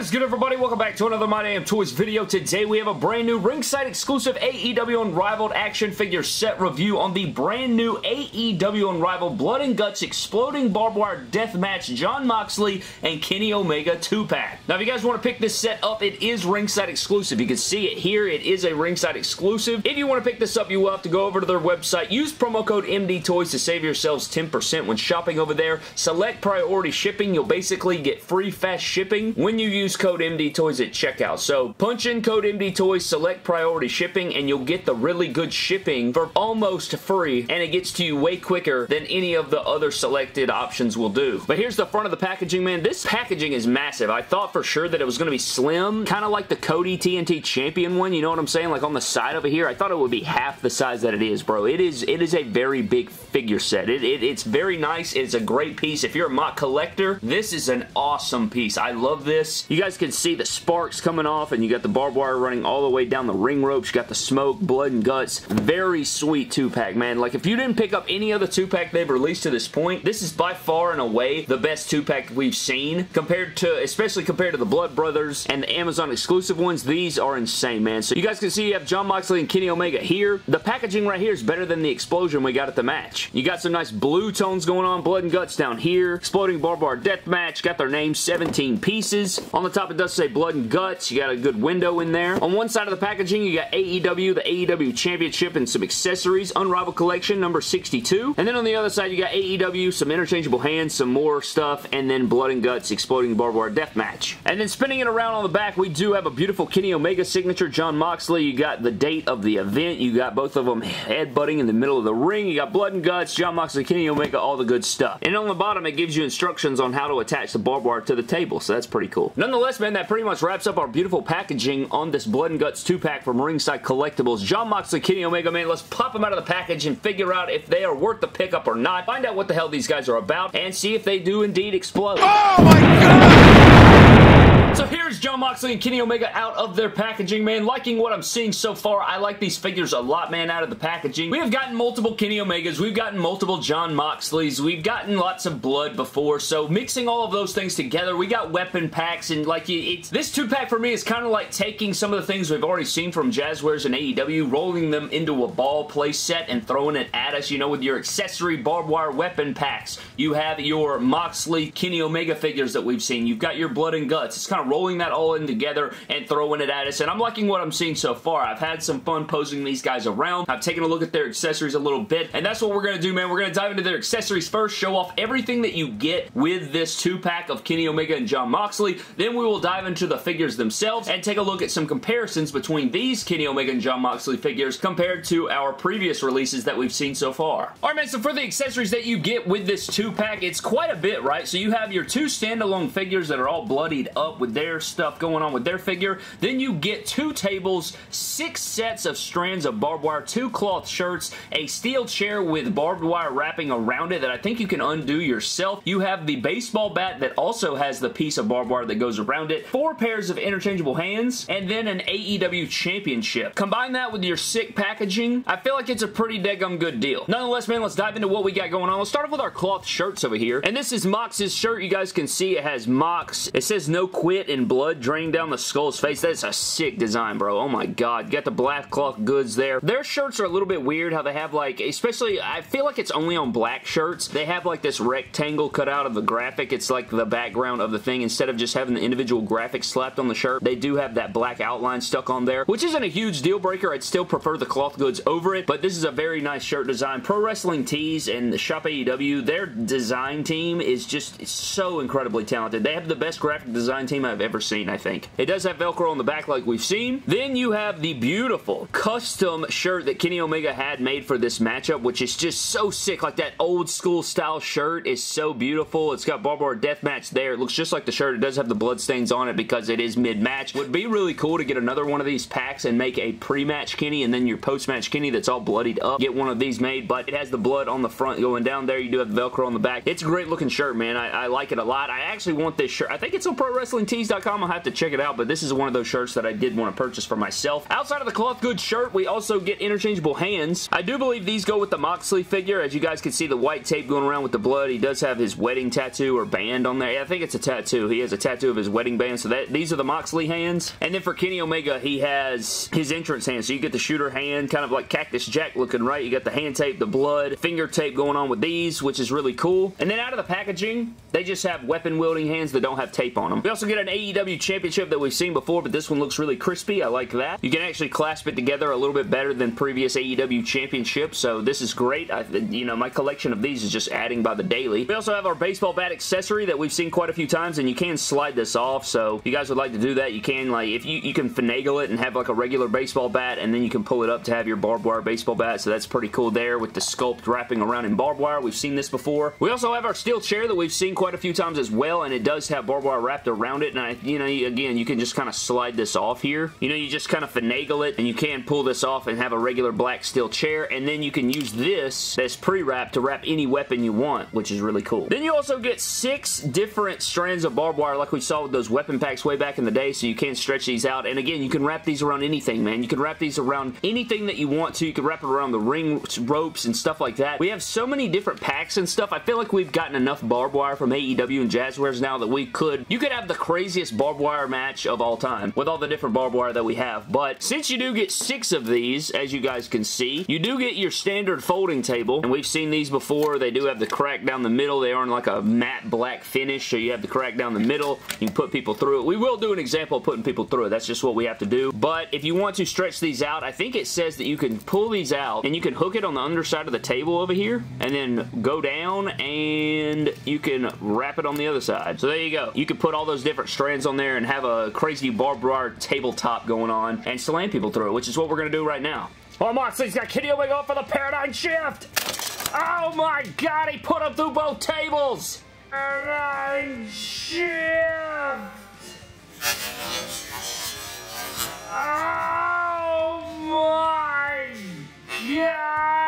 What is good everybody? Welcome back to another My Damn Toys video. Today we have a brand new ringside exclusive AEW Unrivaled action figure set review on the brand new AEW Unrivaled Blood and Guts Exploding Barbed Wire Death Match Jon Moxley and Kenny Omega 2-pack. Now if you guys want to pick this set up, it is ringside exclusive. You can see it here. It is a ringside exclusive. If you want to pick this up, you will have to go over to their website. Use promo code MD Toys to save yourselves 10% when shopping over there. Select priority shipping. You'll basically get free fast shipping when you use code MD Toys at checkout. So punch in code MD Toys, select priority shipping, and you'll get the really good shipping for almost free, and it gets to you way quicker than any of the other selected options will do. But here's the front of the packaging, man. This packaging is massive. I thought for sure that it was going to be slim, kind of like the Cody TNT Champion one, you know what I'm saying? Like on the side over here, I thought it would be half the size that it is, bro. It is it is a very big figure set. It, it, it's very nice. It's a great piece. If you're a mock collector, this is an awesome piece. I love this. You guys can see the sparks coming off and you got the barbed wire running all the way down the ring ropes. You got the smoke, blood, and guts. Very sweet two-pack, man. Like, if you didn't pick up any other two-pack they've released to this point, this is by far and away the best two-pack we've seen compared to, especially compared to the Blood Brothers and the Amazon exclusive ones. These are insane, man. So you guys can see you have Jon Moxley and Kenny Omega here. The packaging right here is better than the explosion we got at the match. You got some nice blue tones going on, blood and guts down here. Exploding barbed wire death match. Got their name 17 pieces. On the top it does say blood and guts. You got a good window in there. On one side of the packaging, you got AEW, the AEW Championship, and some accessories. Unrivaled Collection, number 62. And then on the other side, you got AEW, some interchangeable hands, some more stuff, and then Blood and Guts Exploding Barbed Wire Death Match. And then spinning it around on the back, we do have a beautiful Kenny Omega signature, Jon Moxley. You got the date of the event. You got both of them headbutting in the middle of the ring. You got Blood and Guts, Jon Moxley, Kenny Omega, all the good stuff. And on the bottom, it gives you instructions on how to attach the barbed wire to the table, so that's pretty cool. Nonetheless, man, that pretty much wraps up our beautiful packaging on this Blood and Guts 2-pack from Ringside Collectibles. Jon Moxley, Kenny Omega, man, let's pop them out of the package and figure out if they are worth the pickup or not. Find out what the hell these guys are about and see if they do indeed explode. Oh my god! So here's Jon Moxley and Kenny Omega out of their packaging, man. Liking what I'm seeing so far. I like these figures a lot, man, out of the packaging. We have gotten multiple Kenny Omegas. We've gotten multiple Jon Moxleys. We've gotten lots of blood before. So mixing all of those things together, we got weapon packs and like it's this two-pack for me is kind of like taking some of the things we've already seen from Jazwares and AEW, rolling them into a ball play set and throwing it at us, you know, with your accessory barbed wire weapon packs. You have your Moxley Kenny Omega figures that we've seen. You've got your blood and guts. It's kind of rolling that all in together and throwing it at us, and I'm liking what I'm seeing so far. I've had some fun posing these guys around. I've taken a look at their accessories a little bit, and that's what we're going to do, man. We're going to dive into their accessories first, show off everything that you get with this two-pack of Kenny Omega and Jon Moxley. Then we will dive into the figures themselves and take a look at some comparisons between these Kenny Omega and Jon Moxley figures compared to our previous releases that we've seen so far. Alright, man, so for the accessories that you get with this two-pack, it's quite a bit, right? So you have your two standalone figures that are all bloodied up with their stuff going on with their figure. Then you get two tables, six sets of strands of barbed wire, two cloth shirts, a steel chair with barbed wire wrapping around it that I think you can undo yourself. You have the baseball bat that also has the piece of barbed wire that goes around it, four pairs of interchangeable hands, and then an AEW championship. Combine that with your sick packaging, I feel like it's a pretty daggum good deal. Nonetheless, man, let's dive into what we got going on. Let's start off with our cloth shirts over here, and this is Mox's shirt. You guys can see it has Mox. It says no quit in blood draining down the skull's face. That's a sick design, bro. Oh my god. Got the black cloth goods there. Their shirts are a little bit weird how they have like, especially, I feel like it's only on black shirts. They have like this rectangle cut out of the graphic. It's like the background of the thing. Instead of just having the individual graphic slapped on the shirt, they do have that black outline stuck on there, which isn't a huge deal breaker. I'd still prefer the cloth goods over it, but this is a very nice shirt design. Pro Wrestling Tees and the Shop AEW, their design team is just so incredibly talented. They have the best graphic design team I've ever seen, I think. It does have Velcro on the back like we've seen. Then you have the beautiful custom shirt that Kenny Omega had made for this matchup, which is just so sick. Like that old school style shirt is so beautiful. It's got barbed wire death match there. It looks just like the shirt. It does have the blood stains on it because it is mid-match. Would be really cool to get another one of these packs and make a pre-match Kenny and then your post-match Kenny that's all bloodied up. Get one of these made, but it has the blood on the front going down there. You do have Velcro on the back. It's a great looking shirt, man. I, I like it a lot. I actually want this shirt. I think it's on Pro Wrestling Tees tees.com. I'll have to check it out, but this is one of those shirts that I did want to purchase for myself. Outside of the cloth goods shirt, we also get interchangeable hands. I do believe these go with the Moxley figure. As you guys can see, the white tape going around with the blood. He does have his wedding tattoo or band on there. Yeah, I think it's a tattoo. He has a tattoo of his wedding band, so that these are the Moxley hands. And then for Kenny Omega, he has his entrance hand. So you get the shooter hand, kind of like Cactus Jack looking, right? You got the hand tape, the blood, finger tape going on with these, which is really cool. And then out of the packaging, they just have weapon wielding hands that don't have tape on them. We also get an AEW championship that we've seen before, but this one looks really crispy. I like that. You can actually clasp it together a little bit better than previous AEW championships, so this is great. I, you know, my collection of these is just adding by the daily. We also have our baseball bat accessory that we've seen quite a few times, and you can slide this off, so if you guys would like to do that, you can, like, if you, you can finagle it and have like a regular baseball bat, and then you can pull it up to have your barbed wire baseball bat, so that's pretty cool there with the sculpt wrapping around in barbed wire. We've seen this before. We also have our steel chair that we've seen quite a few times as well, and it does have barbed wire wrapped around it, You know, again, you can just kind of slide this off here. You know, you just kind of finagle it, and you can pull this off and have a regular black steel chair, and then you can use this as pre-wrap to wrap any weapon you want, which is really cool. Then you also get six different strands of barbed wire like we saw with those weapon packs way back in the day, so you can stretch these out, and again, you can wrap these around anything, man. You can wrap these around anything that you want to. You can wrap it around the ring ropes and stuff like that. We have so many different packs and stuff. I feel like we've gotten enough barbed wire from AEW and Jazwares now that we could, you could have the craziest barbed wire match of all time with all the different barbed wire that we have, but since you do get six of these, as you guys can see, you do get your standard folding table, and we've seen these before. They do have the crack down the middle. They are in like a matte black finish, so you have the crack down the middle. You can put people through it. We will do an example of putting people through it. That's just what we have to do, but if you want to stretch these out, I think it says that you can pull these out, and you can hook it on the underside of the table over here, and then go down, and you can wrap it on the other side. So there you go. You can put all those different strands on there and have a crazy barbed wire tabletop going on and slam people through it, which is what we're going to do right now. Oh, Moxley's got Kenny Omega for the Paradigm Shift! Oh my god, he put him through both tables! Paradigm Shift! Oh my god,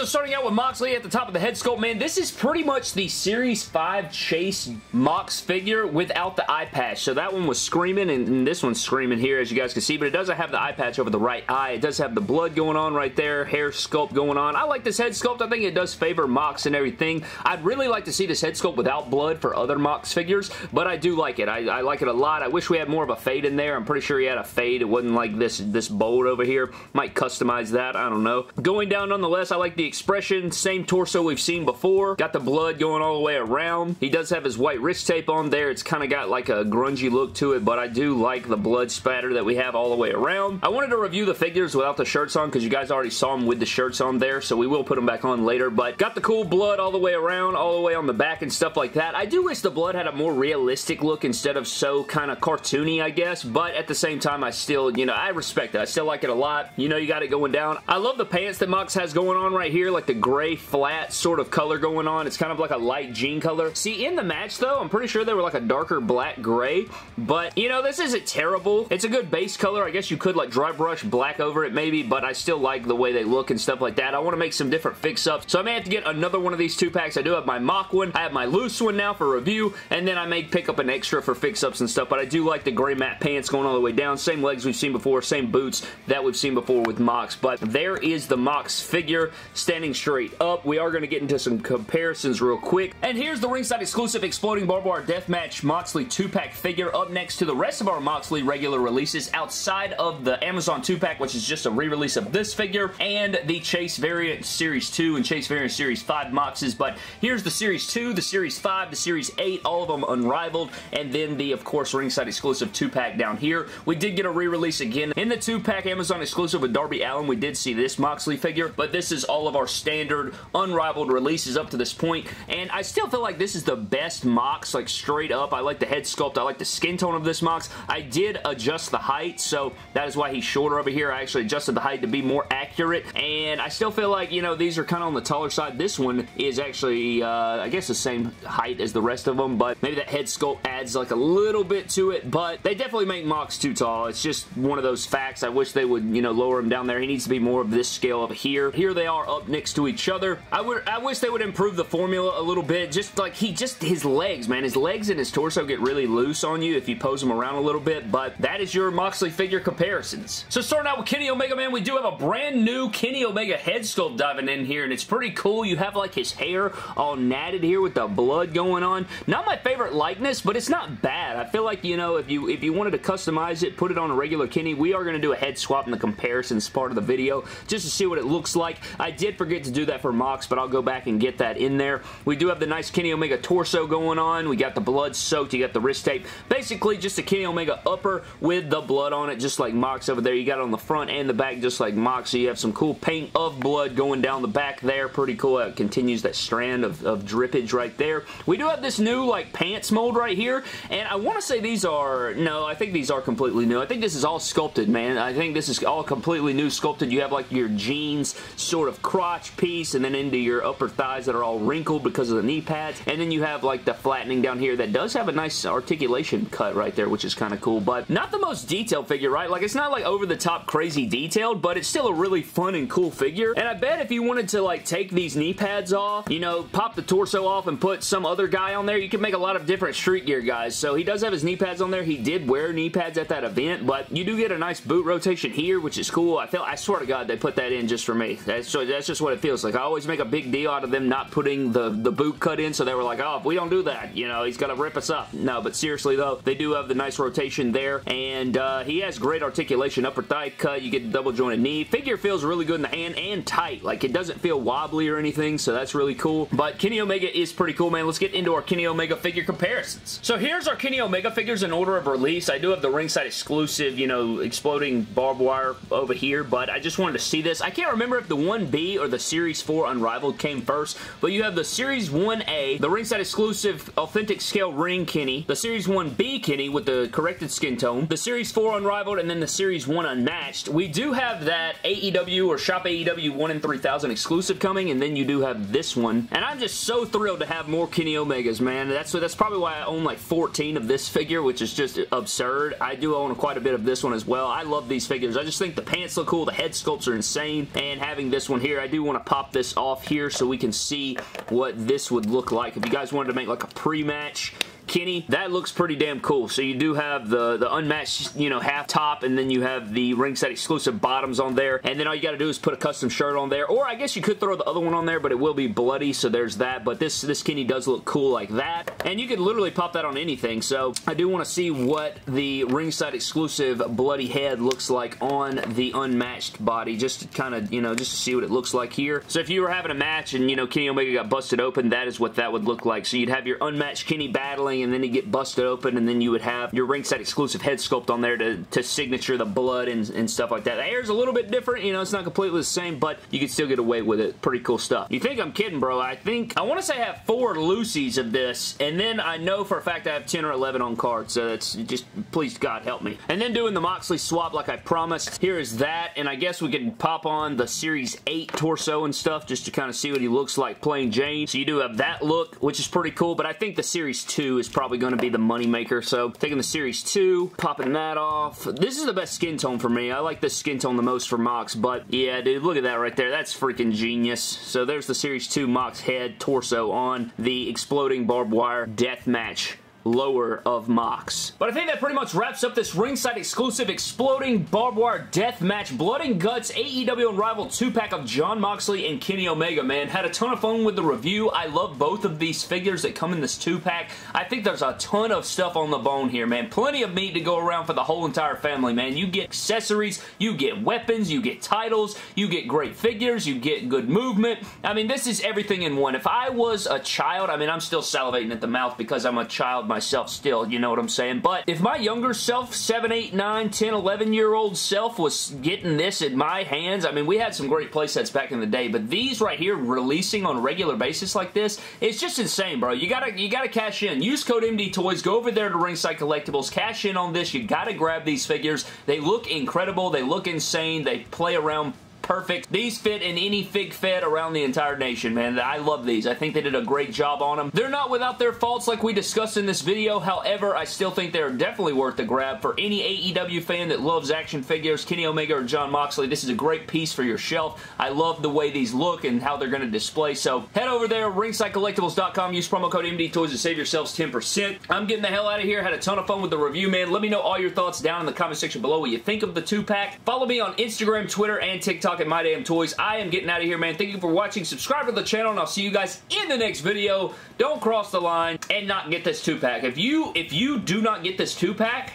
so starting out with Moxley at the top of the head sculpt, man, this is pretty much the Series 5 Chase Mox figure without the eye patch. So that one was screaming, and this one's screaming here, as you guys can see, but it doesn't have the eye patch over the right eye. It does have the blood going on right there, hair sculpt going on. I like this head sculpt. I think it does favor Mox and everything. I'd really like to see this head sculpt without blood for other Mox figures, but I do like it. I, I like it a lot. I wish we had more of a fade in there. I'm pretty sure he had a fade. It wasn't like this, this bold over here. Might customize that. I don't know. Going down nonetheless, I like the expression. Same torso we've seen before. Got the blood going all the way around. He does have his white wrist tape on there. It's kind of got like a grungy look to it, but I do like the blood spatter that we have all the way around. I wanted to review the figures without the shirts on because you guys already saw them with the shirts on there, so we will put them back on later, but got the cool blood all the way around, all the way on the back and stuff like that. I do wish the blood had a more realistic look instead of so kind of cartoony, I guess, but at the same time, I still, you know, I respect it. I still like it a lot. You know, you got it going down. I love the pants that Mox has going on right here, like the gray flat sort of color going on. It's kind of like a light jean color. See, in the match though, I'm pretty sure they were like a darker black gray, but you know, this isn't terrible. It's a good base color. I guess you could like dry brush black over it maybe, but I still like the way they look and stuff like that. I want to make some different fix-ups, so I may have to get another one of these two packs. I do have my MOC one. I have my loose one now for review, and then I may pick up an extra for fix-ups and stuff, but I do like the gray matte pants going all the way down. Same legs we've seen before, same boots that we've seen before with Mox, but there is the Mox figure standing straight up. We are going to get into some comparisons real quick. And here's the ringside exclusive Exploding Barbed Wire Deathmatch Moxley 2-pack figure up next to the rest of our Moxley regular releases outside of the Amazon 2-pack, which is just a re-release of this figure, and the Chase Variant Series 2 and Chase Variant Series 5 Moxes. But here's the Series 2, the Series 5, the Series 8, all of them unrivaled, and then the, of course, ringside exclusive 2-pack down here. We did get a re-release again in the 2-pack Amazon exclusive with Darby Allin, We did see this Moxley figure, but this is all of our standard unrivaled releases up to this point, and I still feel like this is the best Mox, like straight up. I like the head sculpt. I like the skin tone of this Mox. I did adjust the height, so that is why he's shorter over here. I actually adjusted the height to be more accurate, and I still feel like, you know, these are kind of on the taller side. This one is actually, uh, I guess, the same height as the rest of them, but maybe that head sculpt adds like a little bit to it, but they definitely make Mox too tall. It's just one of those facts. I wish they would, you know, lower him down there. He needs to be more of this scale over here. Here they are up next to each other. I would, I wish they would improve the formula a little bit. Just like he, just his legs, man. His legs and his torso get really loose on you if you pose them around a little bit, but that is your Moxley figure comparisons. So starting out with Kenny Omega, man, we do have a brand new Kenny Omega head sculpt diving in here, and it's pretty cool. You have like his hair all natted here with the blood going on. Not my favorite likeness, but it's not bad. I feel like, you know, if you if you wanted to customize it, put it on a regular Kenny, we are going to do a head swap in the comparisons part of the video just to see what it looks like. I did forget to do that for Mox, but I'll go back and get that in there. We do have the nice Kenny Omega torso going on. We got the blood soaked. You got the wrist tape. Basically, just a Kenny Omega upper with the blood on it, just like Mox over there. You got it on the front and the back, just like Mox. So you have some cool paint of blood going down the back there. Pretty cool. It continues that strand of, of drippage right there. We do have this new, like, pants mold right here, and I want to say these are, no, I think these are completely new. I think this is all sculpted, man. I think this is all completely new sculpted. You have, like, your jeans sort of crotch piece, and then into your upper thighs that are all wrinkled because of the knee pads, and then you have, like, the flattening down here that does have a nice articulation cut right there, which is kind of cool, but not the most detailed figure, right? Like, it's not, like, over-the-top crazy detailed, but it's still a really fun and cool figure, and I bet if you wanted to, like, take these knee pads off, you know, pop the torso off and put some other guy on there, you can make a lot of different Street Gear guys, so he does have his knee pads on there. He did wear knee pads at that event, but you do get a nice boot rotation here, which is cool. I feel, I swear to God, they put that in just for me. That's, so that's just what it feels like. I always make a big deal out of them not putting the, the boot cut in, so they were like, oh, if we don't do that, you know, he's going to rip us up. No, but seriously, though, they do have the nice rotation there, and uh, he has great articulation. Upper thigh cut, you get the double jointed knee. Figure feels really good in the hand and tight. Like, it doesn't feel wobbly or anything, so that's really cool. But Kenny Omega is pretty cool, man. Let's get into our Kenny Omega figure comparisons. So here's our Kenny Omega figures in order of release. I do have the ringside exclusive, you know, exploding barbed wire over here, but I just wanted to see this. I can't remember if the 1B or the Series 4 Unrivaled came first, but you have the Series 1A, the ringside exclusive authentic scale ring Kenny, the Series 1B Kenny with the corrected skin tone, the Series 4 Unrivaled, and then the Series 1 Unmatched. We do have that AEW or Shop AEW 1 in 3000 exclusive coming, and then you do have this one, and I'm just so thrilled to have more Kenny Omegas, man. That's, that's probably why I own like 14 of this figure, which is just absurd. I do own quite a bit of this one as well. I love these figures. I just think the pants look cool. The head sculpts are insane, and having this one here, I do want to pop this off here so we can see what this would look like. If you guys wanted to make like a pre-match Kenny, that looks pretty damn cool. So you do have the, the unmatched, you know, half top, and then you have the ringside exclusive bottoms on there, and then all you got to do is put a custom shirt on there, or I guess you could throw the other one on there, but it will be bloody, so there's that, but this, this Kenny does look cool like that, and you could literally pop that on anything, so I do want to see what the ringside exclusive bloody head looks like on the unmatched body, just to kind of, you know, just to see what it looks like here. So if you were having a match and, you know, Kenny Omega got busted open, that is what that would look like. So you'd have your unmatched Kenny battling and then he'd get busted open and then you would have your ringside exclusive head sculpt on there to, to signature the blood and, and stuff like that. The hair's a little bit different, you know, it's not completely the same, but you can still get away with it. Pretty cool stuff. You think I'm kidding, bro. I think, I want to say I have four Lucy's of this, and then I know for a fact I have 10 or 11 on cards, so that's just, please God help me. And then doing the Moxley swap like I promised. Here is that, and I guess we can pop on the Series 8 torso and stuff just to kind of see what he looks like playing Jane. So you do have that look, which is pretty cool, but I think the Series 2 is probably going to be the moneymaker. So taking the Series 2, popping that off. This is the best skin tone for me. I like this skin tone the most for Mox, but yeah, dude, look at that right there. That's freaking genius. So there's the Series 2 Mox head torso on the exploding barbed wire death match lower of Mox. But I think that pretty much wraps up this ringside exclusive exploding barbed wire death match blood and guts AEW Unrivaled 2-pack of Jon Moxley and Kenny Omega, man. Had a ton of fun with the review. I love both of these figures that come in this 2-pack. I think there's a ton of stuff on the bone here, man. Plenty of meat to go around for the whole entire family, man. You get accessories, you get weapons, you get titles, you get great figures, you get good movement. I mean, this is everything in one. If I was a child, I mean, I'm still salivating at the mouth because I'm a child still, you know what I'm saying? But if my younger self, 7, 8, 9, 10, 11 year old self was getting this in my hands, I mean, we had some great playsets back in the day, but these right here releasing on a regular basis like this, it's just insane, bro. You gotta, you gotta cash in. Use code MD Toys. Go over there to Ringside Collectibles. Cash in on this. You gotta grab these figures. They look incredible. They look insane. They play around perfect. These fit in any fig fed around the entire nation, man. I love these. I think they did a great job on them. They're not without their faults like we discussed in this video. However, I still think they're definitely worth the grab. For any AEW fan that loves action figures, Kenny Omega or Jon Moxley, this is a great piece for your shelf. I love the way these look and how they're going to display. So head over there, ringsidecollectibles.com. Use promo code MD Toys to save yourselves 10%. I'm getting the hell out of here. Had a ton of fun with the review, man. Let me know all your thoughts down in the comment section below what you think of the two-pack. Follow me on Instagram, Twitter, and TikTok at toys! I am getting out of here, man. Thank you for watching. Subscribe to the channel, and I'll see you guys in the next video. Don't cross the line and not get this two-pack. If you if you do not get this two-pack...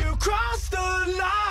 You crossed the line,